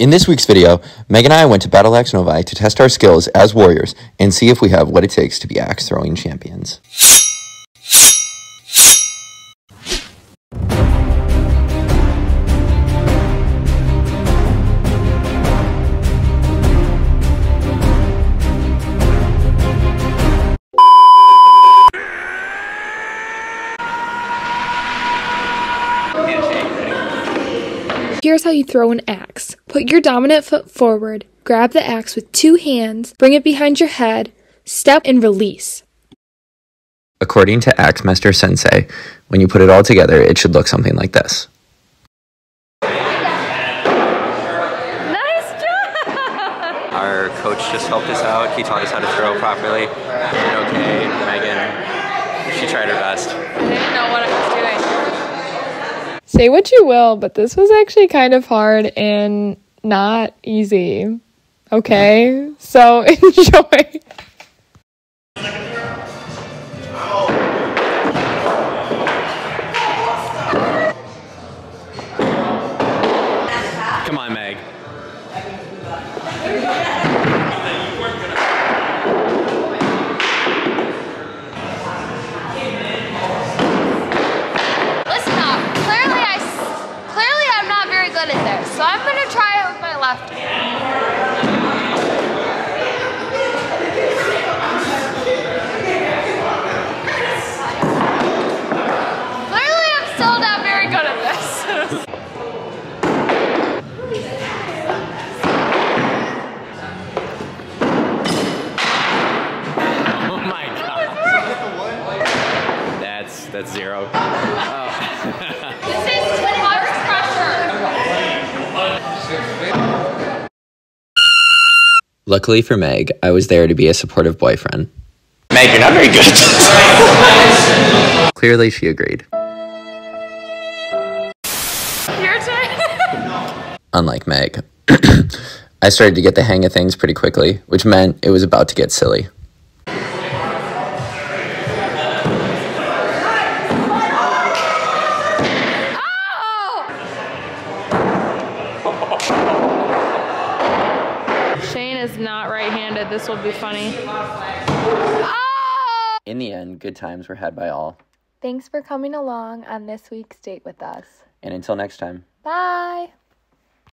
In this week's video, Meg and I went to BATL Axe Novi to test our skills as warriors and see if we have what it takes to be axe throwing champions. Here's how you throw an axe. Put your dominant foot forward, grab the axe with two hands, bring it behind your head, step and release. According to Axe Master Sensei, when you put it all together, it should look something like this. Nice job! Our coach just helped us out. He taught us how to throw properly. Did okay. Megan, she tried her best. I didn't know what I was doing. Say what you will, but this was actually kind of hard and not easy. Okay? So enjoy. Come on, Meg. Listen up. Clearly, I s- clearly I'm not very good at this, so I'm gonna try left. Clearly, I'm still not very good at this. Oh my god. That's that's zero. Luckily for Meg, I was there to be a supportive boyfriend. Meg, you're not very good. Clearly, she agreed. Your turn. Unlike Meg, I started to get the hang of things pretty quickly, which meant it was about to get silly. Is not right-handed. This will be funny. Oh! In the end, good times were had by all. Thanks for coming along on this week's date with us. And until next time. Bye.